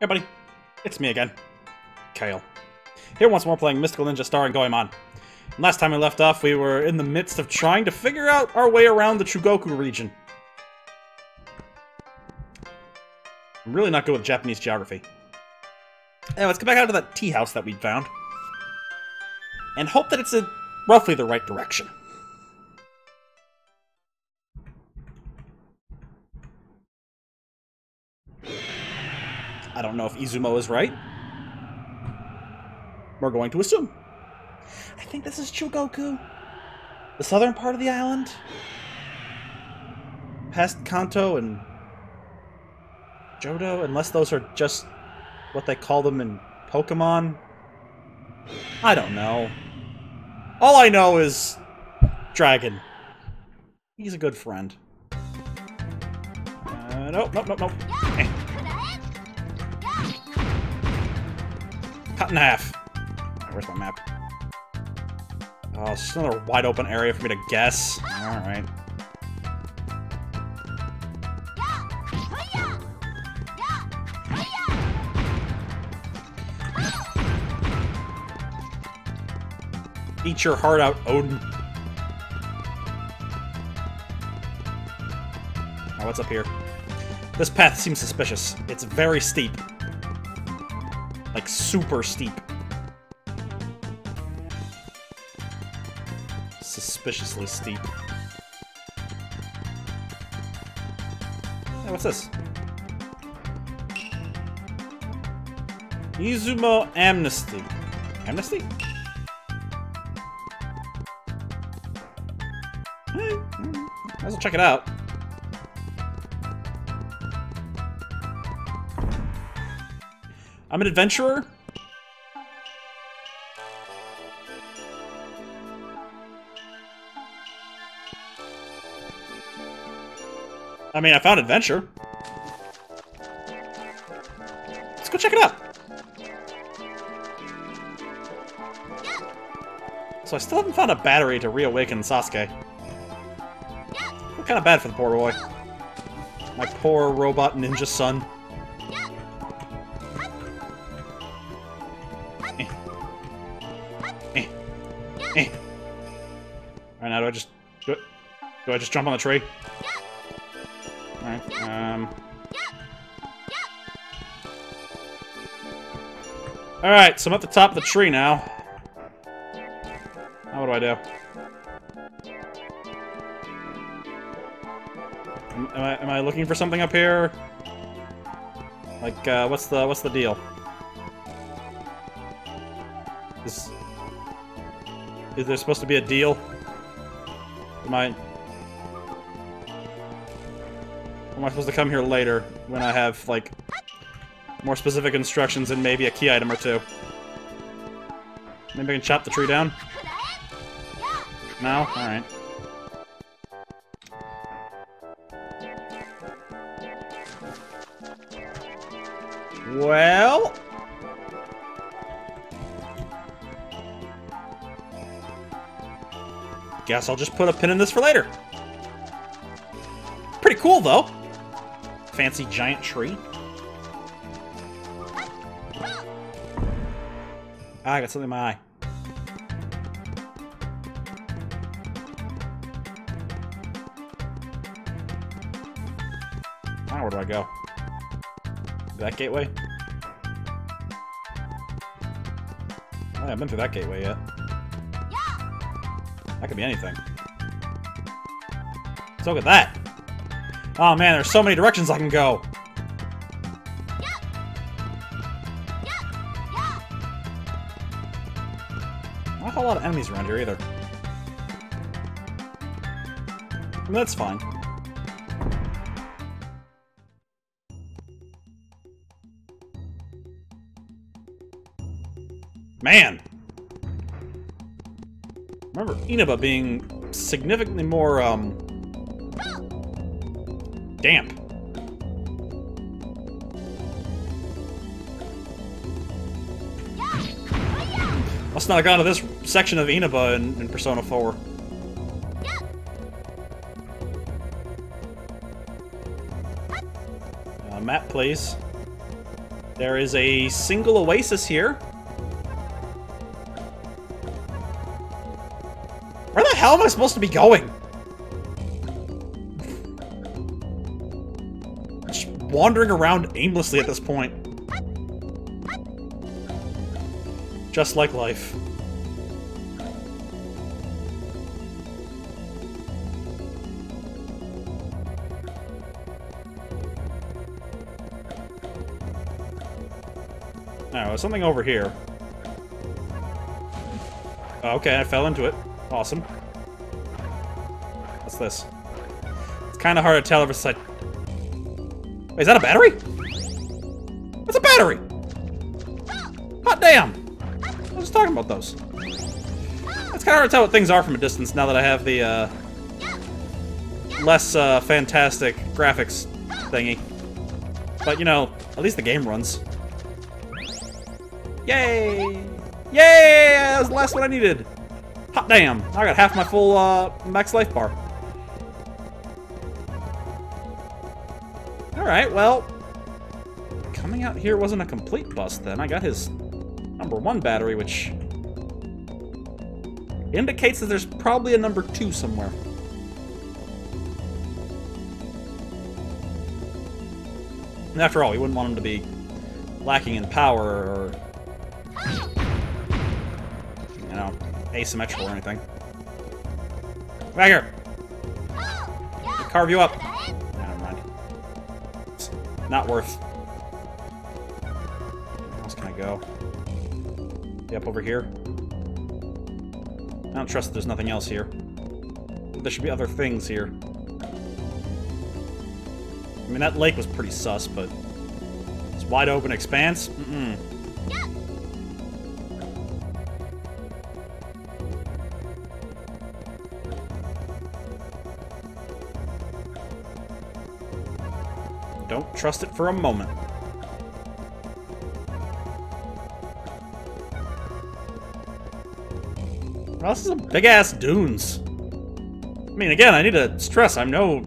Hey buddy, it's me again, Kale. Here once more playing Mystical Ninja starring Goemon. Last time we left off, we were in the midst of trying to figure out our way around the Chugoku region. I'm really not good with Japanese geography. Anyway, let's get back out to that tea house that we found. And hope that it's in roughly the right direction. Know if Izumo is right. We're going to assume. I think this is Chugoku. The southern part of the island. Past Kanto and Johto, unless those are just what they call them in Pokemon. I don't know. All I know is Dragon. He's a good friend. Uh, nope, nope, nope, nope. Eh. Cut in half. Where's my map? Oh, it's just another wide open area for me to guess. Alright. Eat your heart out, Odin. Now, what's up here? This path seems suspicious. It's very steep. Like, super steep. Suspiciously steep. Hey, what's this? Izumo Amnesty. Amnesty? Mm, as well check it out. I'm an adventurer. I mean, I found adventure. Let's go check it out. So I still haven't found a battery to reawaken Sasuke. Kind of bad for the poor boy. My poor robot ninja son. Do I just jump on the tree? Alright, um... Alright, so I'm at the top of the tree now. Now what do I do? Am, am I, am I looking for something up here? Like, uh, what's the, what's the deal? Is, is there supposed to be a deal? Am I... Am I supposed to come here later when I have, like, more specific instructions and maybe a key item or two? Maybe I can chop the tree down? No? Alright. Well... Guess I'll just put a pin in this for later. Pretty cool, though. Fancy giant tree. Ah, I got something in my eye. Now where do I go? That gateway? Oh, I haven't been through that gateway yet. That could be anything. Let's look at that! Oh man, there's so many directions I can go! Not a whole lot of enemies around here either. That's fine. Man! Remember Inaba being significantly more, um... damp. Must not have gone to this section of Inaba in, in Persona 4. Uh, map, please. There is a single oasis here. Where the hell am I supposed to be going? Wandering around aimlessly at this point. Just like life. No, there's something over here. Okay, I fell into it. Awesome. What's this? It's kind of hard to tell if it's like... Wait, is that a battery? That's a battery! Hot damn! I was talking about those. It's kind of hard to tell what things are from a distance now that I have the, uh... Less, uh, fantastic graphics thingy. But, you know, at least the game runs. Yay! Yay! That was the last one I needed. Hot damn! I got half my full uh, max life bar. Alright, well... Coming out here wasn't a complete bust then. I got his number one battery, which... indicates that there's probably a number two somewhere. And after all, we wouldn't want him to be lacking in power or you know, asymmetrical or anything. Back here! Carve you up! Not worth. Where else can I go? Be up over here? I don't trust there's nothing else here. There should be other things here. I mean, that lake was pretty sus, but... It's wide open expanse? Mm-mm. Don't trust it for a moment. Well, this is some big-ass dunes. I mean, again, I need to stress, I'm no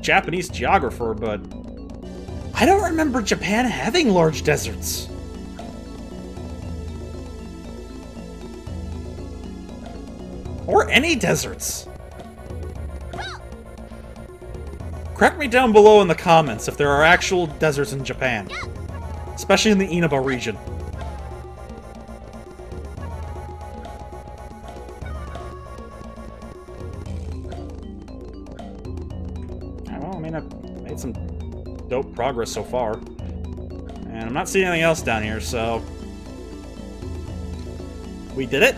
Japanese geographer, but... I don't remember Japan having large deserts. Or any deserts. Correct me down below in the comments if there are actual deserts in Japan. Especially in the Inaba region. well, I mean, I've made some dope progress so far. And I'm not seeing anything else down here, so... We did it!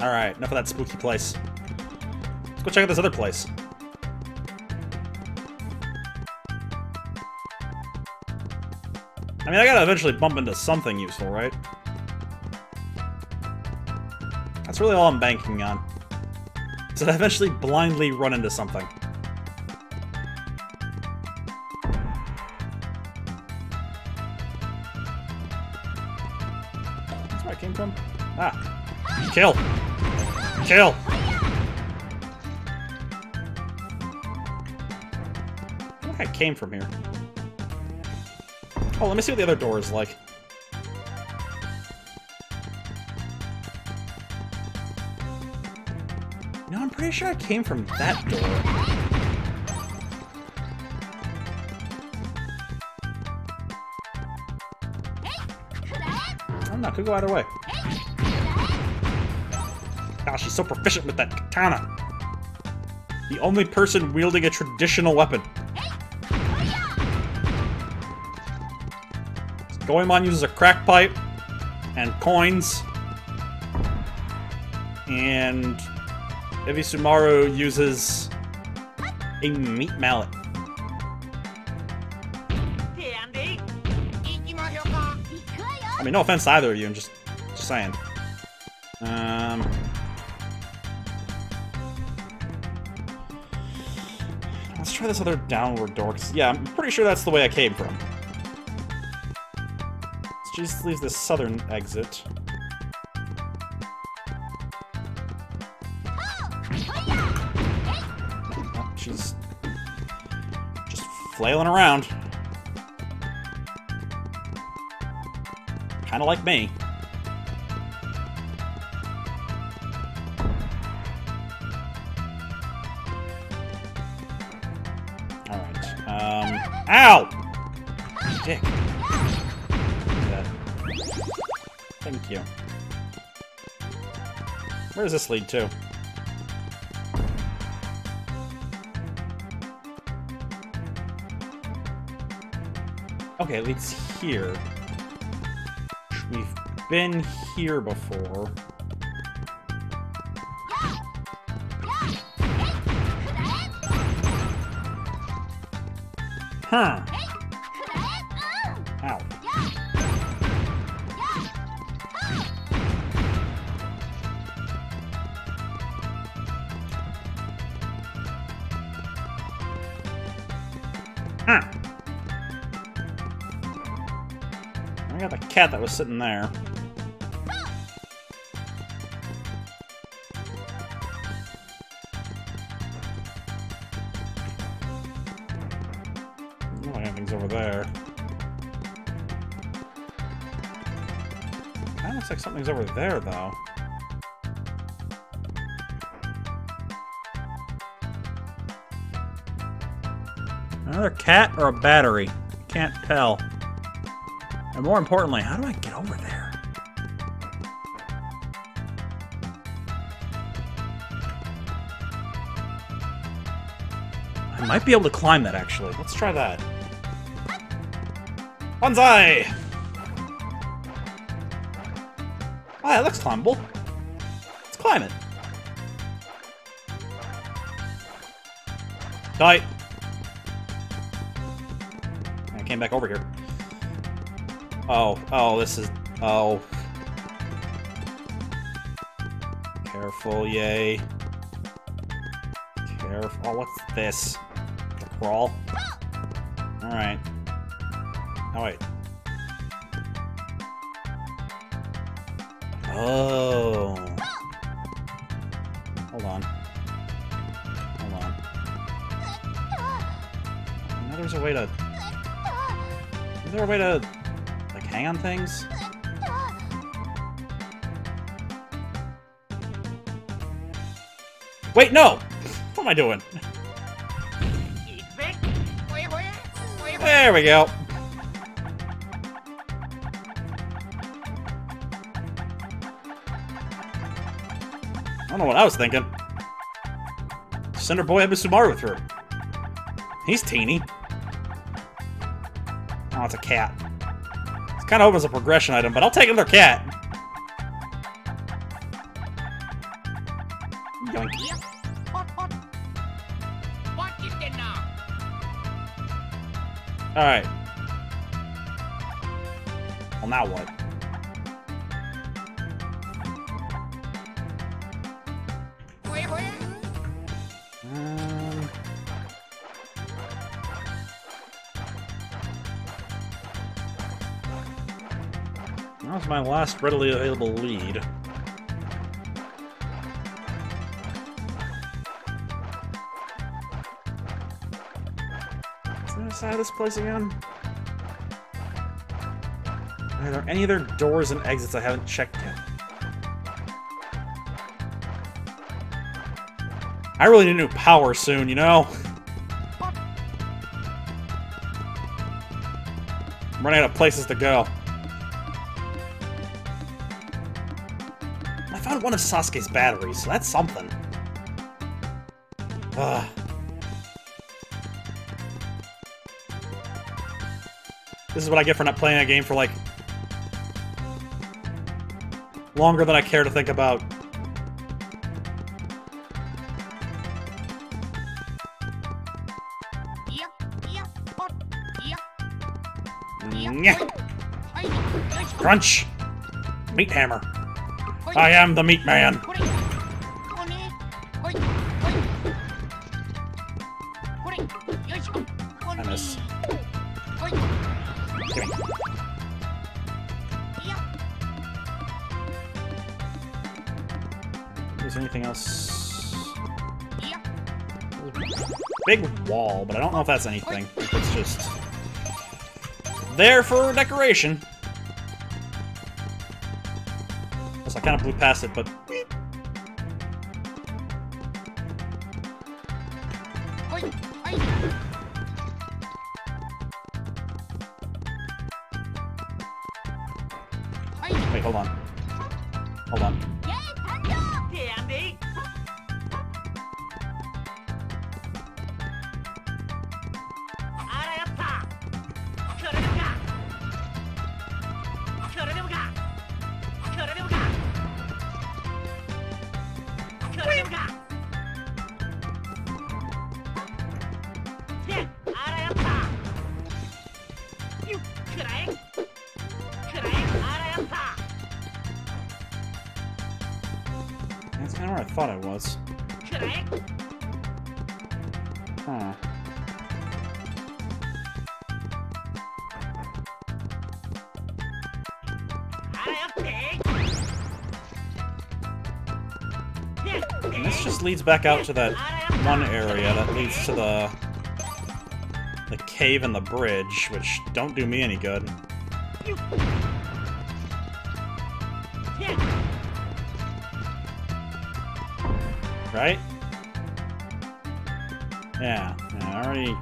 Alright, enough of that spooky place. Let's go check out this other place. I mean, I gotta eventually bump into something useful, right? That's really all I'm banking on. That I eventually blindly run into something. That's where I came from? Ah. Kill! Kill! I think I came from here. Oh, let me see what the other door is like. No, I'm pretty sure I came from that door. I oh, don't know, could go either way. Gosh, she's so proficient with that katana. The only person wielding a traditional weapon. Goemon uses a crack pipe and coins. And Ebisumaru uses a meat mallet. I mean, no offense to either of you, I'm just, just saying. Um... this other downward door, because, yeah, I'm pretty sure that's the way I came from. She just leaves the southern exit. She's just flailing around. Kinda like me. Where does this lead to? Okay, it leads here. We've been here before. Huh. Cat that was sitting there. Anything's over there. Kinda looks like something's over there, though. Another cat or a battery? Can't tell. And more importantly, how do I get over there? I might be able to climb that, actually. Let's try that. Banzai! Ah, that looks climbable. Let's climb it. Die! I came back over here. Oh, oh, this is... Oh. Careful, yay. Careful. Oh, what's this? A crawl? Alright. Oh, wait. Oh. Hold on. Hold on. Now there's a way to... Is there a way to, hang on things? Wait, no! What am I doing? There we go. I don't know what I was thinking. Cinder Boy Ebisumaru with her. He's teeny. Oh, it's a cat. It's kind of opens a progression item, but I'll take another cat. Yoink. Alright. Well, now what? That was my last readily available lead. Is there side of this place again? Are there any other doors and exits I haven't checked yet? I really need new power soon, you know? I'm running out of places to go. One of Sasuke's batteries, so that's something. Ugh. This is what I get for not playing a game for, like, longer than I care to think about. Crunch! Meat hammer. I am the meat man. I miss. Give me. Is there anything else? big wall, but I don't know if that's anything. It's just there for decoration. Kind of blew past it, but That's kind of where I thought I was. Huh. Leads back out to that one area that leads to the the cave and the bridge, which don't do me any good. Right? Yeah, yeah, I already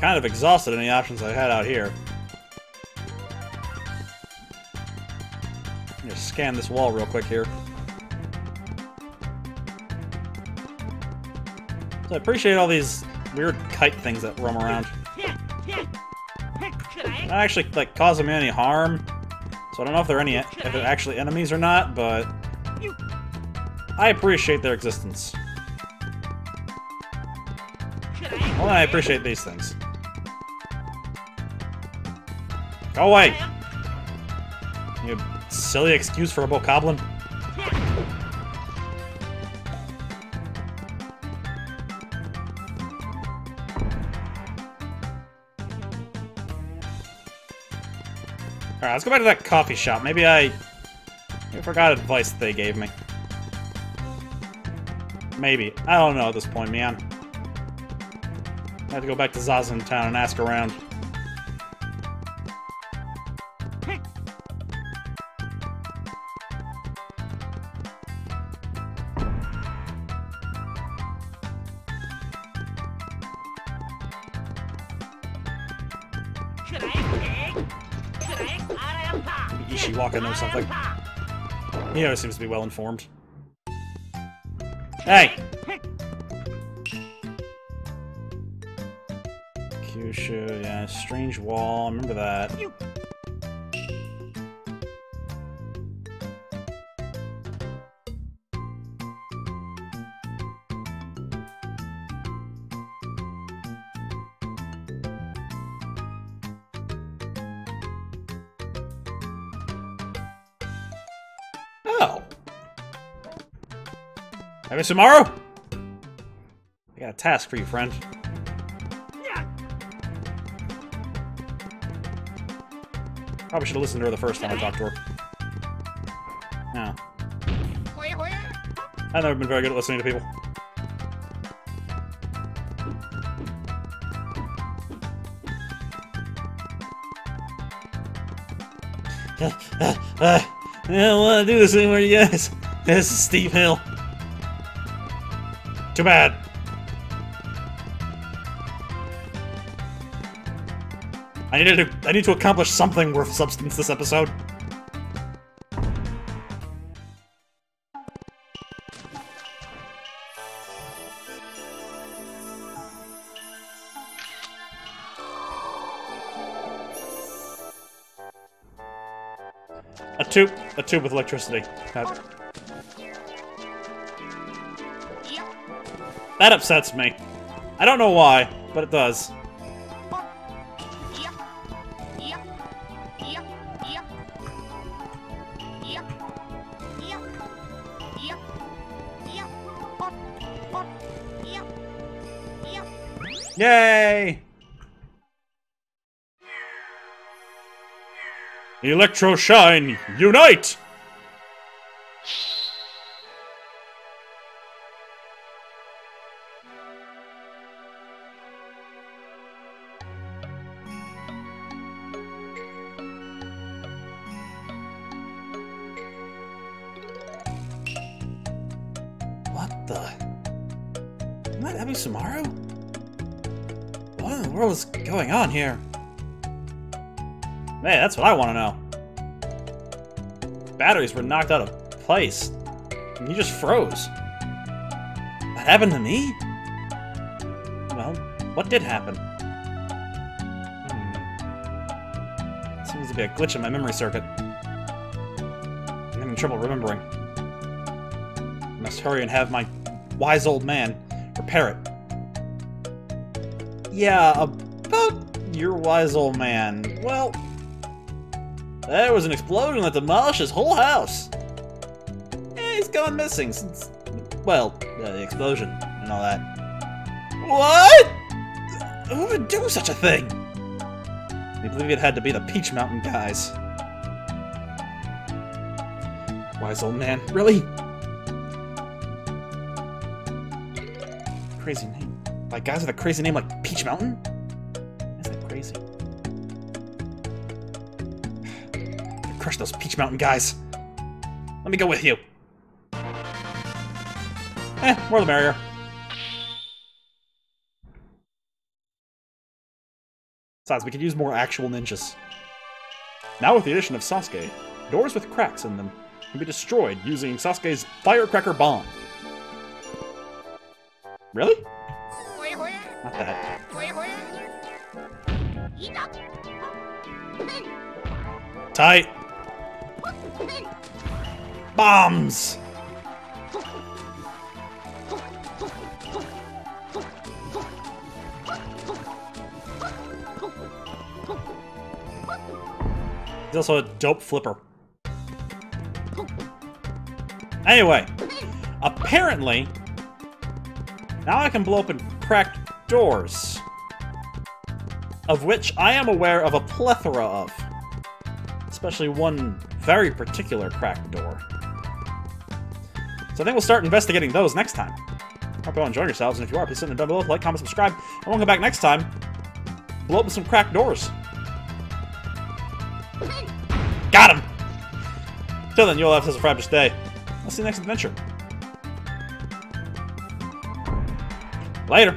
kind of exhausted any options I had out here. I'm gonna scan this wall real quick here. So I appreciate all these weird kite things that roam around. Not actually like causing me any harm, so I don't know if they're any if they're actually enemies or not, but I appreciate their existence. Well, I appreciate these things. Go away! You silly excuse for a bokoblin. Alright, let's go back to that coffee shop. Maybe I... I forgot advice they gave me. Maybe. I don't know at this point, man. I have to go back to Zazen Town and ask around. Maybe Ishiwaka knows something. He always seems to be well informed. Hey! Kyushu, yeah, strange wall, I remember that. Tomorrow? I got a task for you, friend. Probably should have listened to her the first time I talked to her. No. I've never been very good at listening to people. I don't want to do this anymore, you guys. This is Steve Hill. Too bad. I needed to. I need to accomplish something worth substance this episode. A tube, a tube with electricity. That upsets me. I don't know why, but it does. Yay! Electro Shine, unite! What the? Am I having Samaru? What in the world is going on here? Man, that's what I want to know. Batteries were knocked out of place. And you just froze. That happened to me? What did happen? Hmm. Seems to be a glitch in my memory circuit. I'm having trouble remembering. I must hurry and have my wise old man repair it. Yeah, about your wise old man. Well, there was an explosion that demolished his whole house. Eh, he's gone missing since, well, uh, the explosion and all that. What? Who would do such a thing? I believe it had to be the Peach Mountain guys. Wise old man. Really? Crazy name. Like guys with a crazy name like Peach Mountain? Is that crazy? Crush those Peach Mountain guys. Let me go with you. Eh, more the merrier. Besides, we could use more actual ninjas. Now with the addition of Sasuke, doors with cracks in them can be destroyed using Sasuke's Firecracker Bomb. Really? Not that. Tight. Bombs! He's also a dope flipper. Anyway, apparently, now I can blow open cracked doors. Of which I am aware of a plethora of. Especially one very particular cracked door. So I think we'll start investigating those next time. Hope you all enjoyed yourselves, and if you are, please send them down below, like, comment, subscribe, and we'll come back next time. Blow open some cracked doors. Till then, you all have a fabulous day. I'll see you next adventure. Later.